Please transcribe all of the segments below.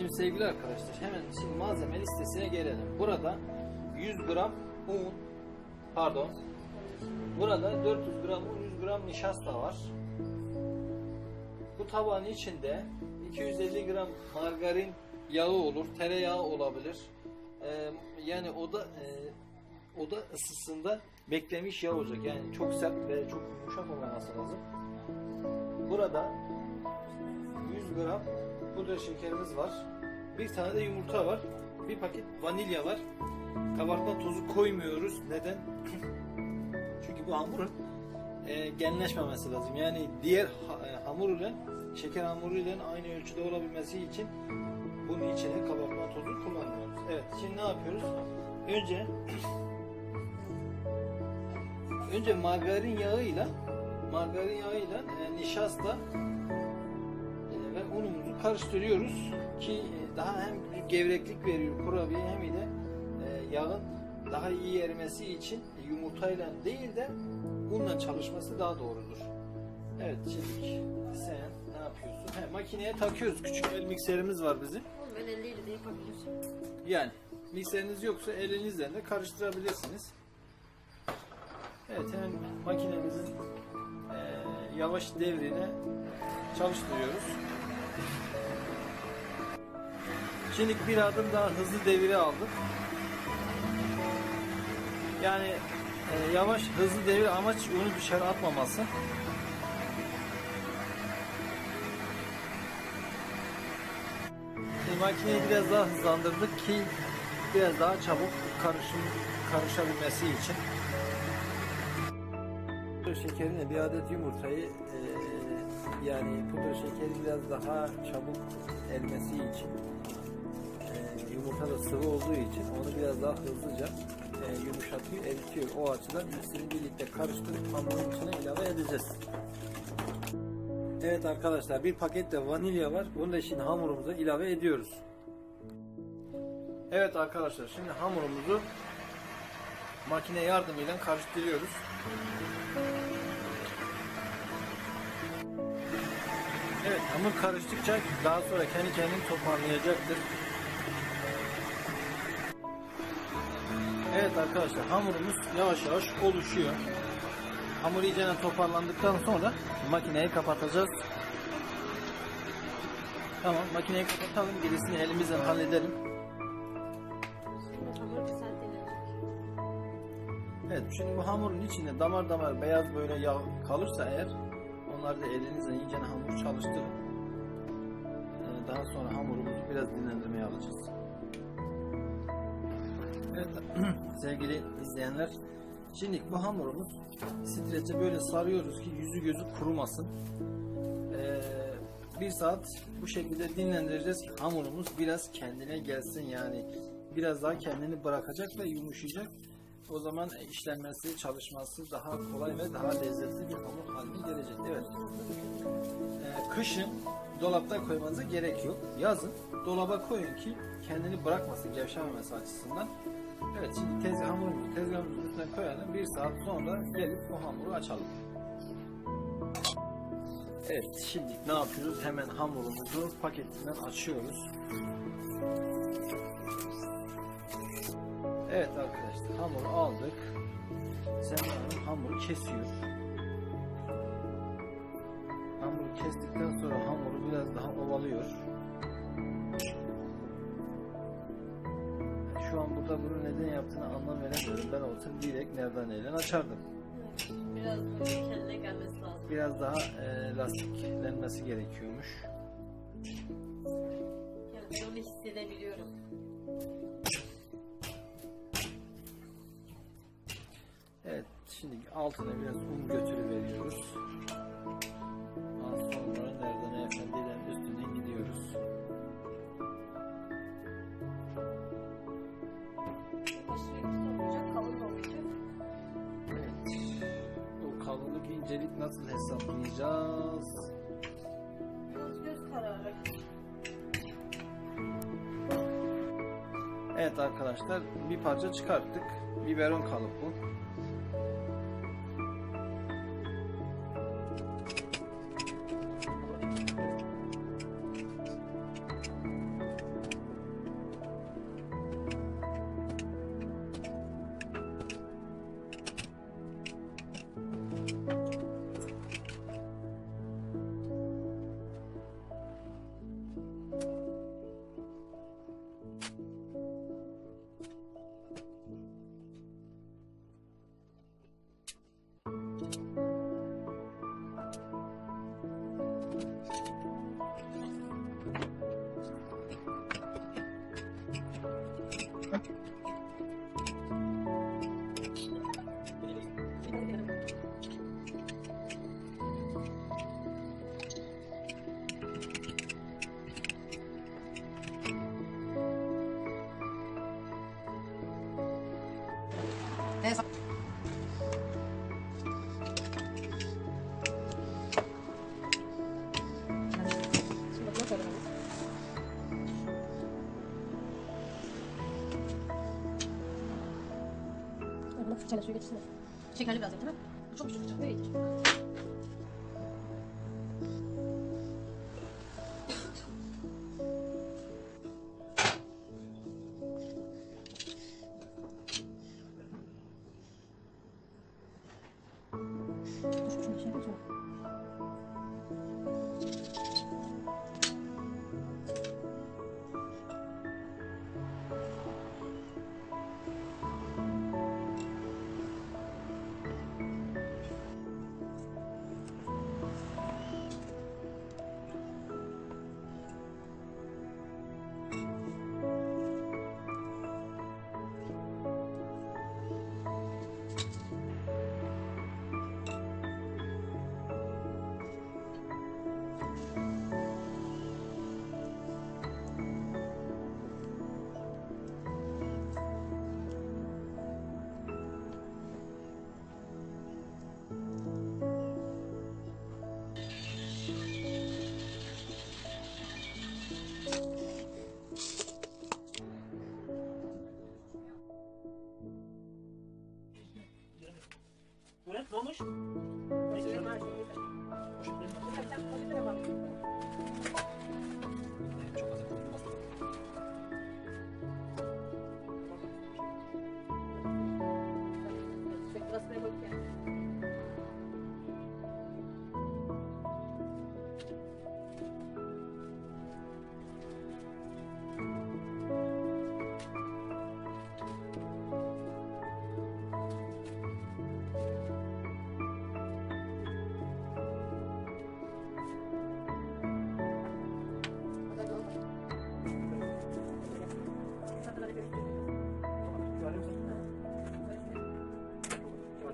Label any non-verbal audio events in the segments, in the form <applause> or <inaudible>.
Şimdi sevgili arkadaşlar hemen şimdi malzeme listesine gelelim. Burada 100 gram un pardon burada 400 gram un 100 gram nişasta var. Bu tabağın içinde 250 gram margarin yağı olur, tereyağı olabilir. Ee, yani oda e, oda ısısında beklemiş yağ olacak. Yani çok sert ve çok yumuşak olmaması lazım. Burada 100 gram pudra şekerimiz var. Bir tane de yumurta var. Bir paket vanilya var. Kabartma tozu koymuyoruz. Neden? <clears throat> Çünkü bu hamurun e, genleşmemesi lazım. Yani diğer ha, e, hamur ile şeker hamuru ile aynı ölçüde olabilmesi için bunun içine kabartma tozu kullanmıyoruz. Evet, şimdi ne yapıyoruz? Önce <clears throat> önce margarin yağıyla margarin yağıyla e, nişasta karıştırıyoruz ki e, daha hem gevreklik veriyor kurabiye hem de e, yağın daha iyi erimesi için yumurtayla değil de unla çalışması daha doğrudur. Evet şimdi sen ne yapıyorsun? He, makineye takıyoruz. Küçük el mikserimiz var bizim. Ben eliyle de yapabilirim. Yani mikseriniz yoksa elinizle de karıştırabilirsiniz. Evet hemen makinemizin eee, yavaş devrine çalıştırıyoruz. Şimdi bir adım daha hızlı devire aldık. Yani eee, yavaş hızlı devir amaç unu dışarı atmaması. Şimdi makineyi biraz daha hızlandırdık ki biraz daha çabuk karışım karışabilmesi için. Pudra şekerine bir adet yumurtayı eee, yani pudra şekeri biraz daha çabuk erimesi için yumurta da sıvı olduğu için onu biraz daha hızlıca eee, yumuşatıyor, eritiyor. O açıdan ikisini birlikte karıştırıp hamurun içine ilave edeceğiz. Evet arkadaşlar bir paket de vanilya var. Bunu da şimdi hamurumuza ilave ediyoruz. Evet arkadaşlar şimdi hamurumuzu makine yardımıyla karıştırıyoruz. Evet hamur karıştıkça daha sonra kendi kendini toparlayacaktır. Arkadaşlar hamurumuz yavaş yavaş oluşuyor. Hamur iyice toparlandıktan sonra makineyi kapatacağız. Tamam makineyi kapatalım gerisini elimizle halledelim. Evet şimdi bu hamurun içinde damar damar beyaz böyle yağ kalırsa eğer onları da elinizle iyice hamur çalıştırın. Ee, Daha sonra hamurumuzu biraz dinlendirmeye alacağız. Evet <clears throat> sevgili izleyenler şimdi bu hamurumuz streçe böyle sarıyoruz ki yüzü gözü kurumasın. Ee, bir saat bu şekilde dinlendireceğiz ki hamurumuz biraz kendine gelsin yani biraz daha kendini bırakacak ve yumuşayacak. O zaman işlenmesi, çalışması daha kolay ve daha lezzetli bir hamur haline gelecek. Evet. Ee, kışın dolapta koymanıza gerek yok. Yazın dolaba koyun ki kendini bırakmasın, gevşememesi açısından. Evet şimdi tezgah hamurumuzu tezgahımızın üstüne koyalım. Bir saat sonra gelip bu hamuru açalım. Evet şimdi ne yapıyoruz? Hemen hamurumuzu paketinden açıyoruz. Evet arkadaşlar hamuru aldık. Semra Hanım hamuru kesiyor. Hamuru kestikten sonra hamuru biraz daha ovalıyor. Burada bunu neden yaptığını anlam veremiyorum. Ben olsam direkt nereden açardım. Biraz böyle kendine gelmesi lazım. Biraz daha e, lastiklenmesi gerekiyormuş. Yani onu hissedebiliyorum. Evet, şimdi altına biraz un götürüveriyoruz. Daha incelik nasıl hesaplayacağız? Göz kararı. Evet arkadaşlar, bir parça çıkarttık. Biberon kalıp bu. Çayla suyu getirsene. Şekerli biraz değil mi? Çok küçük çok değildir. Dur,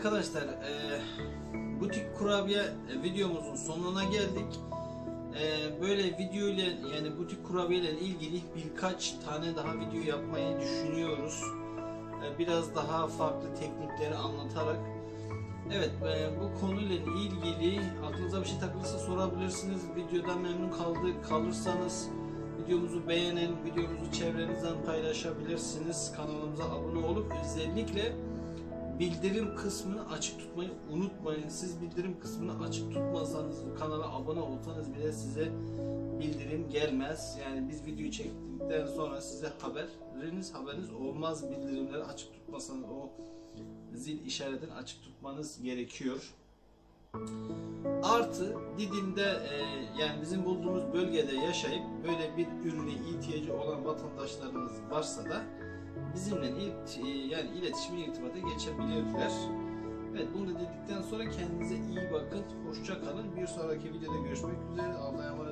arkadaşlar, e, butik kurabiye e, videomuzun sonuna geldik. E, böyle video ile yani butik kurabiye ile ilgili birkaç tane daha video yapmayı düşünüyoruz. E, biraz daha farklı teknikleri anlatarak. Evet, e, bu konuyla ilgili aklınıza bir şey takılırsa sorabilirsiniz. Videodan memnun kaldı kalırsanız videomuzu beğenin, videomuzu çevrenizden paylaşabilirsiniz. Kanalımıza abone olup özellikle bildirim kısmını açık tutmayı unutmayın. Siz bildirim kısmını açık tutmazsanız, kanala abone olsanız bile size bildirim gelmez. Yani biz videoyu çektikten sonra size haberiniz haberiniz olmaz. Bildirimleri açık tutmasanız o zil işaretini açık tutmanız gerekiyor. Artı Didim'de e, yani bizim bulduğumuz bölgede yaşayıp böyle bir ürüne ihtiyacı olan vatandaşlarımız varsa da bizimle ilet- e, yani iletişime irtibata geçebilirler. Evet bunu da dedikten sonra kendinize iyi bakın. Hoşça kalın. Bir sonraki videoda görüşmek üzere. Allah'a emanet.